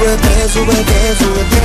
súbete, súbete, súbete.